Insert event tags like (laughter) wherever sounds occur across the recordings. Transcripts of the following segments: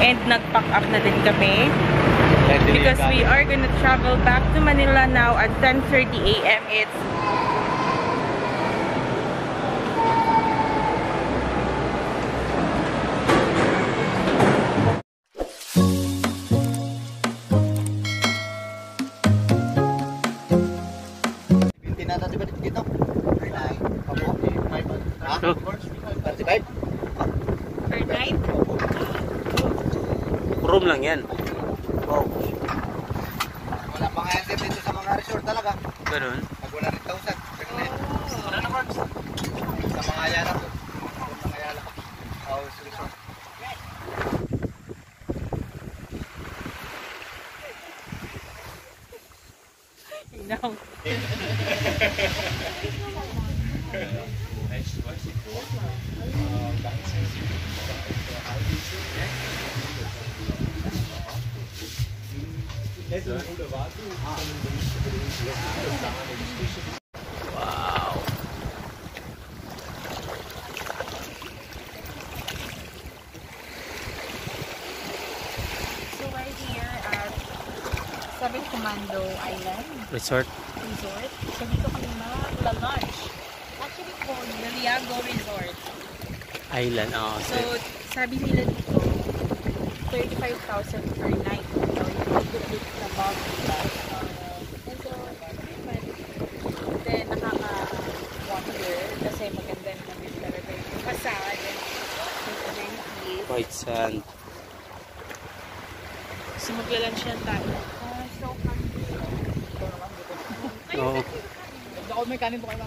And nag-pack up na din kami. Because we are gonna travel back to Manila now at 10.30 a.m. It's per Room lang yan. Oh. Wala pa nga yan dito sa mga resort talaga. Ganun. Wow. So we're here at Seven Commando Island Resort. Resort. So dito kami mag-lunch. Actually called Naliago Resort. Island. Oh, So sabi nila dito, 35,000 per night. Above plus. And so, fun. Then nakaka-wonder kasi maganda naman talaga yung facade and yung amenities. White sand. So magla-lunch lang tayo. Ah, so hungry. Oo. Ako may kanin po kayo.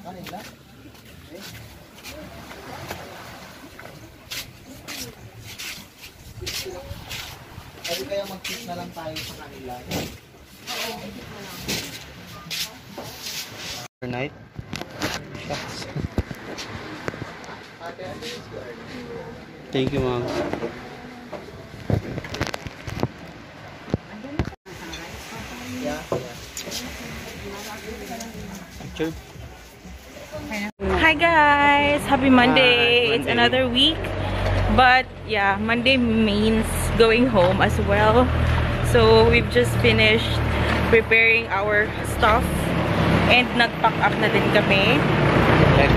Kanin lang? Pwede kaya mag-tip na lang tayo sa kanila. Overnight. Shucks. Thank you, ma'am. Picture. Hi guys! Happy Monday! Hi, It's Monday. another week. But yeah, Monday means going home as well. So we've just finished preparing our stuff and nag-pack up na din kami.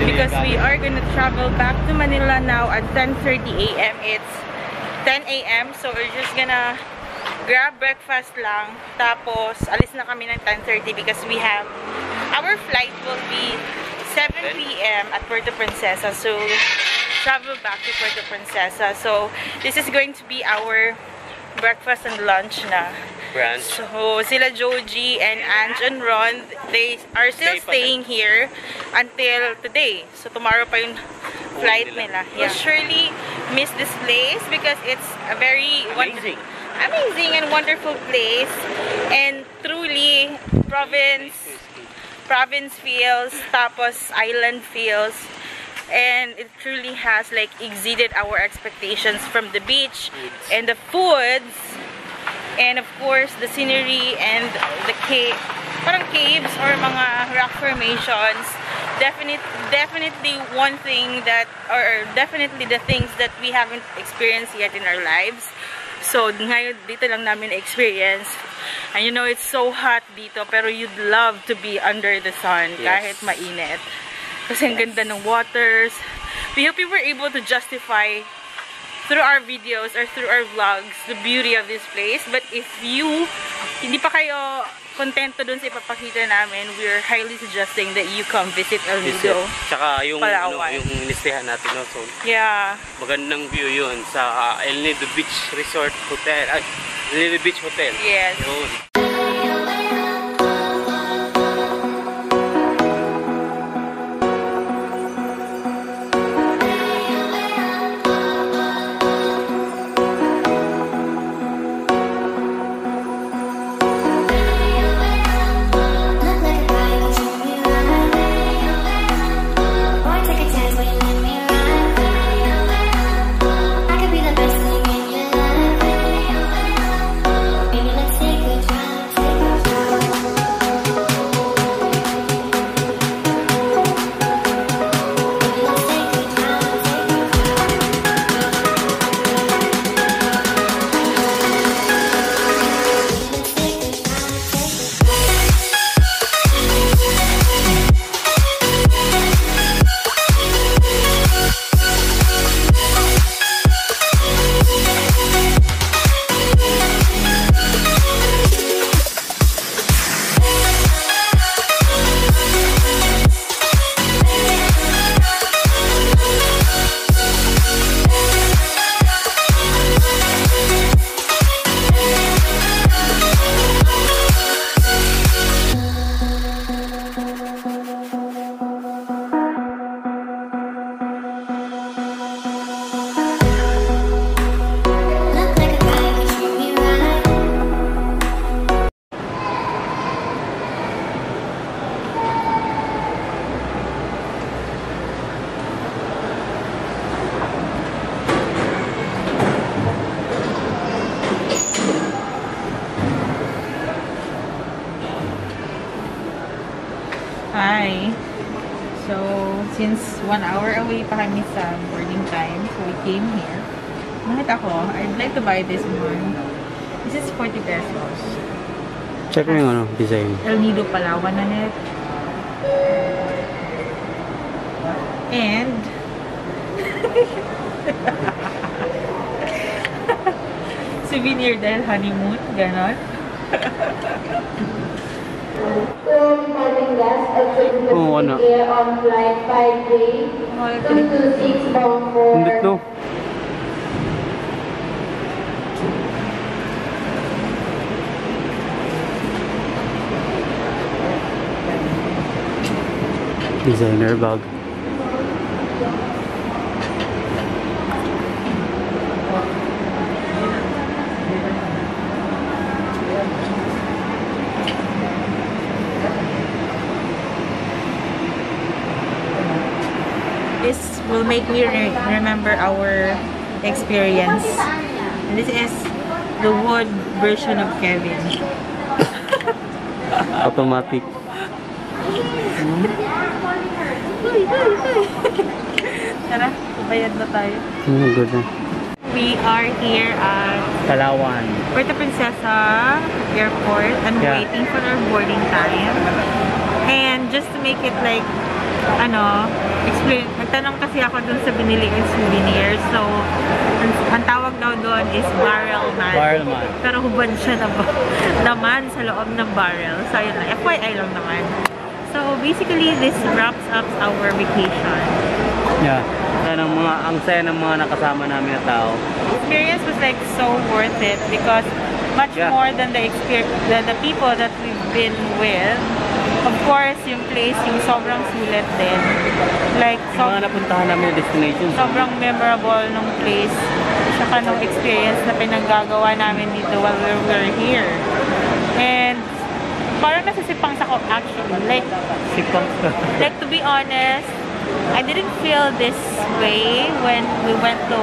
Because we are gonna travel back to Manila now at 10.30 a.m. It's 10 a.m. So we're just gonna grab breakfast lang. Tapos, alis na kami ng 10.30 because we have, our flight will be 7 p.m. at Puerto Princesa. So, travel back to Puerto Princesa. So, this is going to be our breakfast and lunch na. Branch. So, sila Joji and Ange and Ron, they are still Stay staying here until today. So, tomorrow pa yung flight nila. nila. Yeah. Surely miss this place because it's a very Amazing. amazing and wonderful place. And truly, province, province feels, tapos island feels. And it truly has like exceeded our expectations from the beach and the foods. And of course the scenery and the cave parang caves or mga rock formations. Definite definitely one thing that or definitely the things that we haven't experienced yet in our lives so ngayon dito lang namin experience and you know it's so hot dito pero you'd love to be under the sun Yes. kahit mainit kasi ang ganda ng waters we hope we were able to justify through our videos or through our vlogs the beauty of this place. But if you hindi pa kayo kontento dun sa ipapakita namin, we're highly suggesting that you come visit El. Nido. Tsaka yung, ano, yung inistehan natin. No? So, Yeah. magandang view yun sa ah, El Nido Beach Resort Hotel. Ay, El Nido Beach Hotel. Yes. Yun. One hour away pa kami sa boarding time, so we came here. Bakit ako? I'd like to buy this one. This is 40 pesos. Check mo yung ano, design. El Nido Palawan na net. And, (laughs) souvenir dahil honeymoon, ganon. (laughs) Oo, ano. on flight 5J Mahal ko 226 Hindi to. Designer bag. This will make me re- remember our experience. And this is the wood version of Kevin. (laughs) Automatic. (laughs) Tara, bayad na tayo. Oh, good na. We are here at Palawan. Puerto Princesa Airport and Yeah. waiting for our boarding time. And just to make it like, ano, explain, nagtanong kasi ako dun sa binili kong souvenir. So, ang, ang tawag daw doon is barrel man. Barrel man. Pero hubad siya na (laughs) naman sa loob ng barrel. So, yun lang. FYI lang naman. So, basically, this wraps up our vacation. Yeah. Sana mga, ang saya ng mga nakasama namin na tao. experience was like so worth it because much Yeah. more than the experience than the people that we've been with. Of course, yung place, yung sobrang sulit din. Like, Yung so, mga napuntahan namin na destination. sobrang memorable nung place. Tsaka nung experience na pinaggagawa namin dito while we were here. And parang nasisipang sa ko actually. Like, Sipang. (laughs) like to be honest, I didn't feel this way when we went to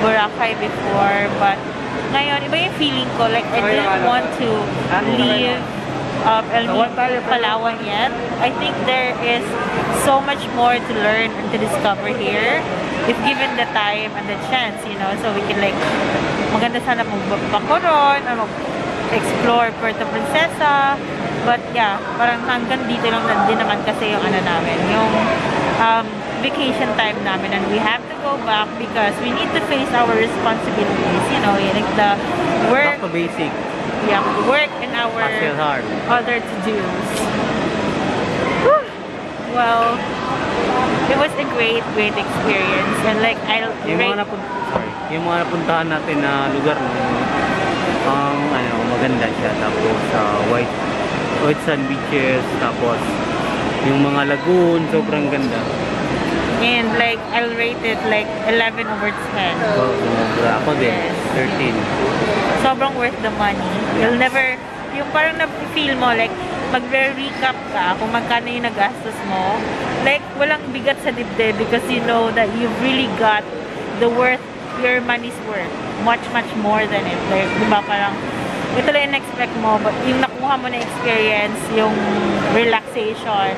Boracay before, but ngayon, iba yung feeling ko. Like, I didn't want to leave um, El Nido, Palawan yet. I think there is so much more to learn and to discover here if given the time and the chance, you know, so we can like, maganda sana magbako ron or mag-explore Puerto Princesa. But yeah, parang hanggang dito lang din naman kasi yung ano namin, yung um, vacation time namin and we have to go back because we need to face our responsibilities, you know, like the work, Back to basic. Yeah, work and our other to-dos. Well, it was a great, great experience and like I'll Yung rate mga napun sorry, yung mga napuntahan natin na lugar no, ang ano, maganda siya. Tapos sa white white sand beaches, tapos yung mga lagoon, sobrang ganda. And like I'll rate it like 11 over 10. So, sobra ako din, Yes. 13. sobrang worth the money. You'll never, yung parang na-feel mo, like, magre-recap ka kung magkano yung nagastos mo. Like, walang bigat sa dibdib because you know that you've really got the worth, your money's worth. Much, much more than it. Like, di ba, parang, ito lang yung expect mo, but yung nakuha mo na experience, yung relaxation,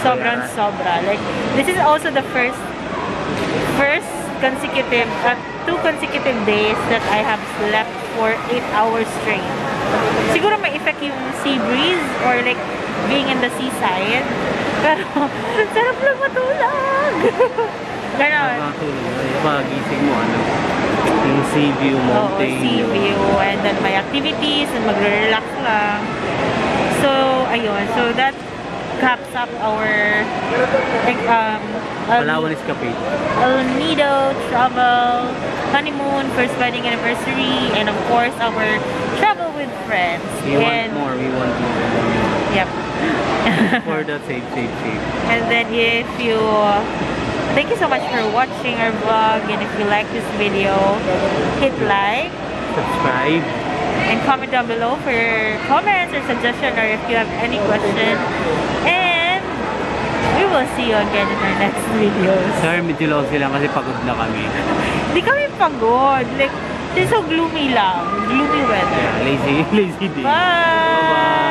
sobrang sobra. Like, this is also the first first consecutive, uh, two consecutive days that I have slept for 8 hours straight. Siguro may effect yung sea breeze or like being in the seaside. (laughs) Pero, sarap lang matulog. (laughs) Ganon. Pagising mo, ano, yung sea view, Oo, mountain. sea view and then may activities and magre-relax lang. So, ayun. So, that caps up our um, El- Palawan is Cafe. El Nido travel, honeymoon, first wedding anniversary, and of course our travel with friends. We and want more, we want more. more. yep. (laughs) For the safe, safe, safe. and then if you thank you so much for watching our vlog and if you like this video, hit like Subscribe. And comment down below for your comments or suggestion or if you have any question. And we will see you again in our next videos. Sorry, medyo low sila kasi pagod na kami. Di kami pagod. Like, it's so gloomy lang. Gloomy weather. Yeah, lazy, (laughs) lazy day. Bye! Bye-bye.